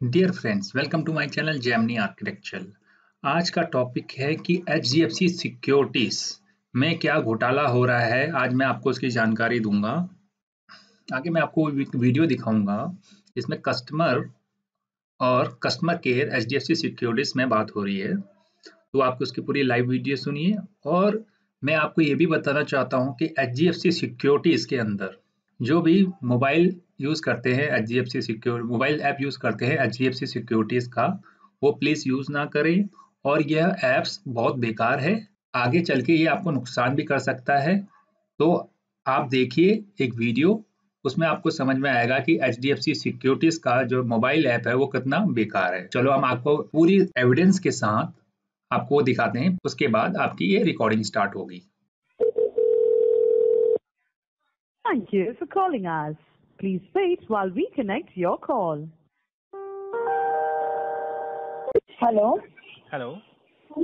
Dear friends welcome to my channel Jaimini architecture आज का topic है कि एच सिक्योरिटीज में क्या घोटाला हो रहा है। आज मैं आपको उसकी जानकारी दूँगा। आगे मैं आपको वीडियो दिखाऊँगा इसमें कस्टमर और कस्टमर केयर एच सिक्योरिटीज में बात हो रही है। तो आप उसकी पूरी लाइव वीडियो सुनिए और मैं आपको ये भी बताना चाहता हूँ कि एच सिक्योरिटीज के अंदर जो भी मोबाइल यूज़ करते हैं H D F C secure mobile app use करते हैं H D F C securities का। वो प्लीज़ यूज़ ना करें और यह ऐप्स बहुत बेकार है। आगे चल के ये आपको नुकसान भी कर सकता है। तो आप देखिए एक वीडियो, उसमें आपको समझ में आएगा कि H D F C securities का जो मोबाइल ऐप है वो कितना बेकार है। चलो हम आपको पूरी एविडेंस के साथ आपको दिखाते हैं, उसके बाद आपकी ये रिकॉर्डिंग स्टार्ट होगी। Thank you for calling us. Please wait while we connect your call. Hello. Hello. Uh,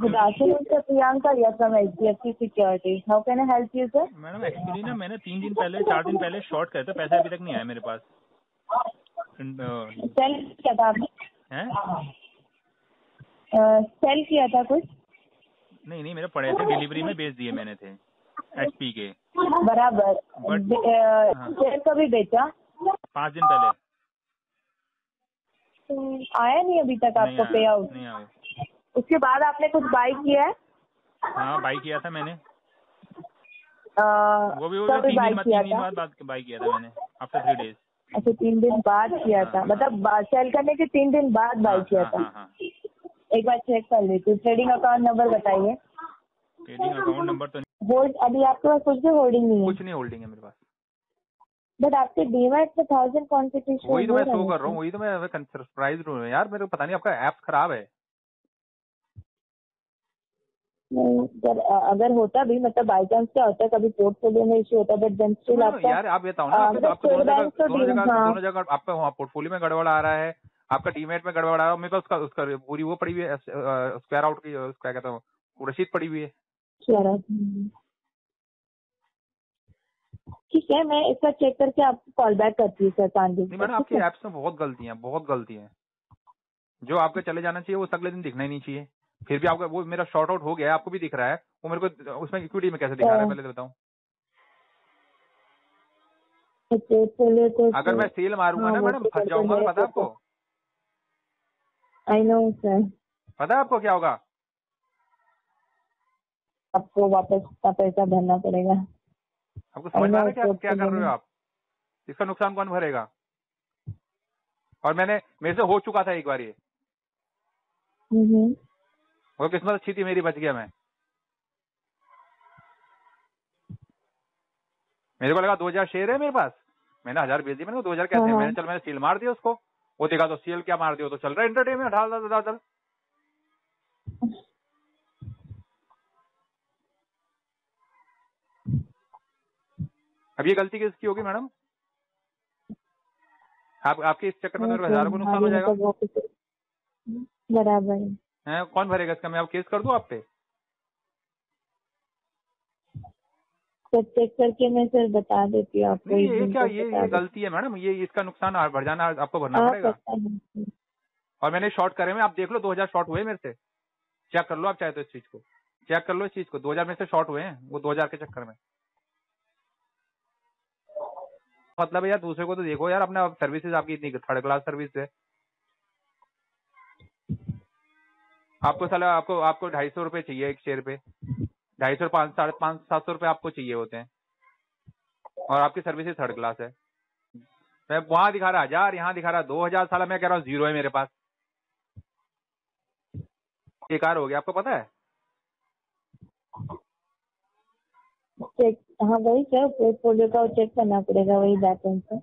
Good afternoon, sir. Priyanka here from HDFC Securities. How can I help you, sir? Madam actually ना मैंने तीन दिन पहले चार दिन पहले short करे थे पैसे अभी तक नहीं आए मेरे पास सेल किया था आपने सेल किया था कुछ नहीं नहीं मेरे पड़े थे डिलीवरी में भेज दिए मैंने थे एचपी के बराबर. But- बे- अ, हाँ। कभी बेचा पाँच दिन पहले। आया नहीं अभी तक आपको पे आउट नहीं आया। उसके बाद आपने कुछ बाई किया है? हाँ बाई किया था मैंने। अ, वो भी वो तीन दिन बाद तीन दिन बाई किया था मैंने आफ्टर थ्री डेज़ अच्छा तीन दिन बाद किया था। हाँ, मतलब सेल करने के तीन दिन बाद बाई किया था। हाँ हाँ। एक बार चेक कर लेती हूँ। ट्रेडिंग अकाउंट नंबर बताइए। ट्रेडिंग अकाउंट नंबर तो होल्ड अभी आपके पास कुछ भी होल्डिंग नहीं है। कुछ नहीं होल्डिंग है मेरे पास। बट आपके डीमैट में थाउज़ेंड शो वही तो मैं शो कर रहा हूँ वही तो मैं सरप्राइज़ हूँ। यार मेरे को पता नहीं आपका ऐप खराब है। नहीं अगर अगर होता भी मतलब बाई चांस क्या होता है कभी पोर्टफोलियो में इश्यू होता है बट देन स्टिल आपका यार आप बताओ ना आपके- आपको दोनों जगह तो दोनों जगह हाँ। दोनों जगह आपका वहाँ पोर्टफोलियो में गड़बड़ आ रहा है आपका डीमेट में गड़बड़ आ रहा है मेरे पास उसका उसका पूरी वो पड़ी हुई है स्क्वायर आउट की क्या कहता हूँ रसीद पड़ी हुई है। ठीक है मैं इसका चेक करके आपको कॉल बैक करती हूँ सर पाँच दिन मैडम आपकी ऐप्स में बहुत गलती है बहुत गलती है। जो आपके चले जाना चाहिए वो अगले दिन दिखना ही नहीं चाहिए। फिर भी आपका वो मेरा शॉर्ट आउट हो गया है आपको भी दिख रहा है वो मेरे को उसमें इक्विटी में कैसे दिखा रहा है। पहले तो बताऊँ। तो अगर मैं सेल मारूँगा हाँ, ना मैडम तो फंस जाऊँगा पता आपको? आई नो सर पता है आपको क्या होगा? आपको वापस का पैसा भरना पड़ेगा। आपको समझ में आ रहा है क्या क्या कर रहे हो आप? इसका नुकसान कौन भरेगा? और मैंने मेरे से हो चुका था एक बार ये। वो किस्मत अच्छी थी मेरी बच गया मैं। मेरे को लगा दो हज़ार शेयर है मेरे पास। मैंने हज़ार भेज दिए मैंने दो हज़ार कैसे? हाँ। मैंने चल मैंने सील मार दिया उसको। वो देखा तो सील क्या मार दिया तो चल रहा है एंटरटेनमेंट डाल डाल डाल अब ये गलती किसकी होगी मैडम? आप आपके इस चक्कर में तो को हज़ारों को नुकसान हो हाँ, जाएगा। कुछ- बराबर है। कौन भरेगा इसका? मैं आप केस कर दूँ आप पे? सर चेक करके मैं सर बता देती हूँ आपको ये क्या ये ये गलती है मैडम ये इसका नुकसान भर जाना आपको भरना हाँ, पड़ेगा। और मैंने शॉर्ट करे में आप देख लो 2000 शॉर्ट हुए मेरे से। चेक कर लो आप चाहे तो इस चीज़ को। चेक कर लो इस चीज़ को 2000 में से शॉर्ट हुए हैं वो 2000 के चक्कर में। मतलब यार, दूसरे को तो देखो यार, अपना सर्विसेज़ आपकी इतनी थर्ड क्लास सर्विस है। आपको साला, आपको आपको ढाई सौ रुपए चाहिए एक शेयर पे। ढाई सौ, पाँच, साढ़े पाँच, सात सौ रुपए आपको चाहिए होते हैं। और आपकी सर्विसेज़ थर्ड क्लास है। मैं वहाँ दिखा रहा हज़ार यहाँ दिखा रहा, दो हज़ार साला मैं कह रहा हूँ ज़ीरो है मेरे पास। बेकार हो गया, आपको पता है? हाँ वही सर पोर्टफोलियो का चेक करना पड़ेगा वही बैक एंड से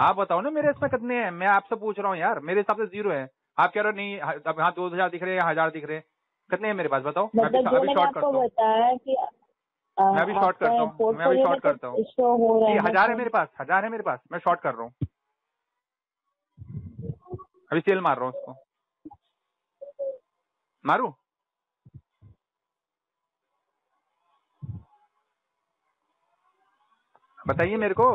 आप बताओ ना मेरे इसमें कितने हैं? मैं आपसे पूछ रहा हूँ यार मेरे हिसाब से ज़ीरो है। आप कह रहे हो नहीं अब यहाँ दो हज़ार दिख रहे हैं हज़ार दिख रहे हैं। कितने हैं मेरे पास बताओ? मैं मतलब जो अभी शॉर्ट करता हूँ। मैं अभी शॉर्ट करता हूँ, मैं अभी में तो करता हूँ। हो है हज़ार है मेरे पास हज़ार है मेरे पास मैं शॉर्ट कर रहा हूँ। अभी सेल मार रहा हूँ उसको। मारू? बताइए मेरे को।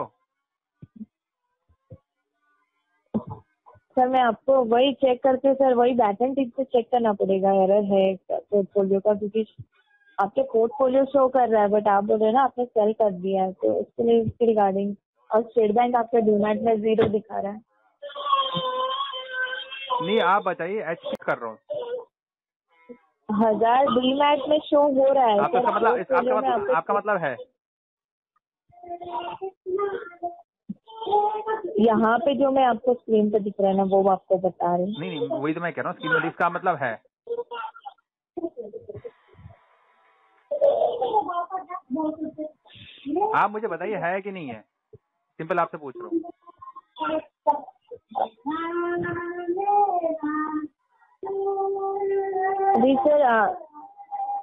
सर मैं आपको वही चेक करके सर वही बैक एंड टीम से चेक करना पड़ेगा एरर है पोर्टफोलियो का क्योंकि आपके पोर्टफोलियो शो कर रहा है बट आप बोल रहे हैं ना आपने सेल कर दिया है तो इसके लिए इसके रिगार्डिंग और स्टेट बैंक आपके डीमैट में ज़ीरो दिखा रहा है। नहीं आप बताइए एच कर रहा हूँ। हज़ार डीमैट में शो हो रहा है आपका मतलब आपका मतलब आपका मतलब है। यहाँ पे जो मैं आपको स्क्रीन पे दिख रहा है ना वो आपको बता रही हूँ। नहीं नहीं वही तो मैं कह रहा हूँ स्क्रीन इसका मतलब है। आप मुझे बताइए है कि नहीं है? सिंपल आपसे पूछ रहा हूँ। अभी सर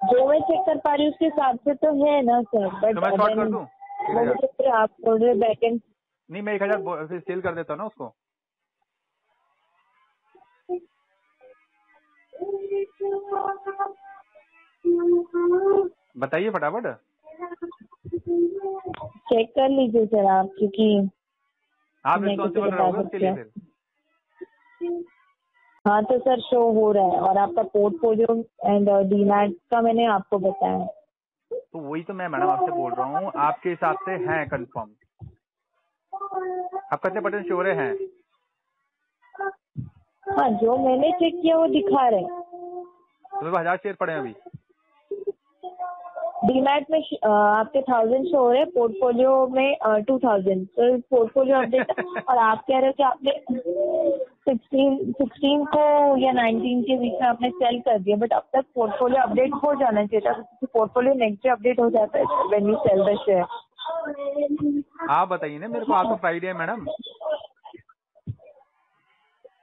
जो मैं चेक कर पा रही हूँ उसके हिसाब से तो है ना सर बट तो मैं शॉर्ट कर दूँ? आप बोल रहे बैक नहीं मैं एक हज़ार फिर सेल कर देता ना उसको। बताइए फटाफट। चेक कर लीजिए सर आप क्योंकि आप रिस्पॉन्सिबल रहोगे उसके लिए फिर हाँ तो सर शो हो रहा है और आपका पोर्टफोलियो एंड डीमैट का मैंने आपको बताया। तो वही तो मैं मैडम आपसे बोल रहा हूँ आपके हिसाब से है कंफर्म आप कितने परसेंट श्योर हैं? हाँ जो मैंने चेक किया वो दिखा रहे हैं। तुम्हें पास हज़ार शेयर पड़े हैं अभी। डीमैट में आपके थाउज़ेंड शो हो रहे हैं पोर्टफोलियो में टू थाउज़ेंड तो पोर्टफोलियो अपडेट और आप कह रहे हो कि आपने सिक्सटीन सिक्सटीन को या नाइनटीन के बीच में आपने सेल कर दिया बट अब तक पोर्टफोलियो अपडेट हो जाना चाहिए था क्योंकि पोर्टफोलियो नेक्स्ट डे अपडेट हो जाता है when you sell the share आप बताइए ना मेरे को तो फ्राइडे है। मैडम।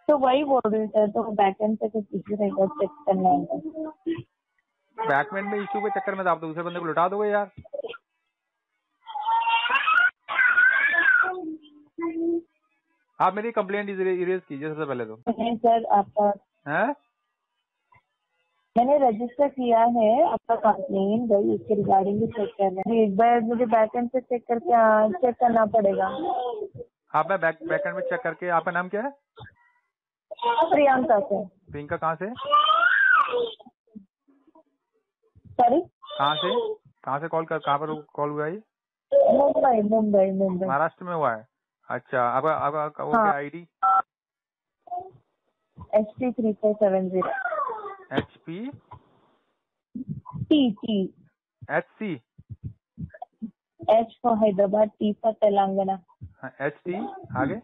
तो वही बोल रही सर तो बैक एंड से कुछ इशू रहेगा चेक करना होगा बैकमेंट में इश्यू के चक्कर में तो आप दूसरे बंदे को लुटा दोगे यार। आप मेरी कंप्लेंट इरेज कीजिए सबसे पहले तो। सर आपका हैं? मैंने रजिस्टर किया है आपका कंप्लेन वही उसके रिगार्डिंग भी चेक कर रहे हैं। एक बार मुझे बैक एंड से चेक करके चेक करना पड़ेगा। आप मैं बैक बैकएंड में चेक करके आपका नाम क्या है? प्रियंका से प्रियंका कहाँ से? सॉरी कहाँ से? कहाँ से कॉल कर कहाँ पर कॉल हुआ है ये? मुंबई मुंबई मुंबई। महाराष्ट्र में हुआ है। अच्छा आपका आपका वो हाँ। क्या ID H T three four seven zero H P T T H C H for Hyderabad T for Telangana H T आगे?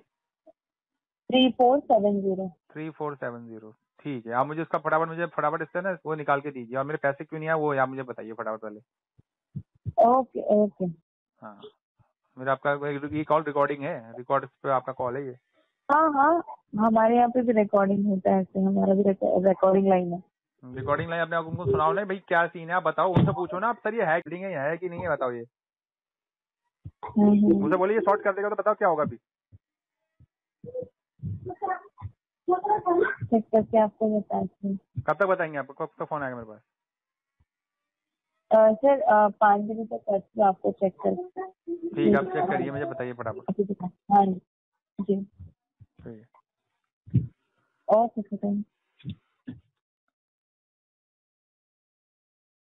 Three four seven zero three four seven zero ठीक है आप मुझे उसका फटाफट मुझे फटाफट इससे ना वो निकाल के दीजिए। और मेरे पैसे क्यों नहीं आए वो आप मुझे बताइए फटाफट पहले। Okay okay. हाँ। मेरा आपका ये कॉल रिकॉर्डिंग है। रिकॉर्ड पे आपका कॉल है ये। हाँ हाँ। हमारे यहाँ पे भी रिकॉर्डिंग होता है ऐसे। हमारा भी रिकॉर्डिंग लाइन है। रिकॉर्डिंग लाइन अपने आप उनको सुनाओ ना। भाई क्या सीन है? आप बताओ। उनसे पूछो ना। आप सर ये है कि नहीं है? कि नहीं है? बताओ ये। हम्म, हम्म। उनसे बोलिए शॉर्ट कर देगा तो बताओ क्या होगा अभी। चेक करके आपको बताती कब तक बताएँगे आपको? कब तक फ़ोन आएगा मेरे पास? सर पाँच बजे तक करती हूँ आपको चेक कर ठीक है आप चेक करिए मुझे बताइए फटाफट। हाँ जी। है ओके सर थैंक